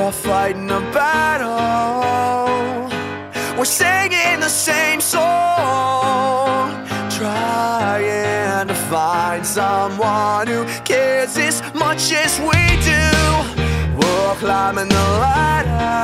We're all fighting a battle. We're singing the same song. Trying to find someone who cares as much as we do. We're climbing the ladder.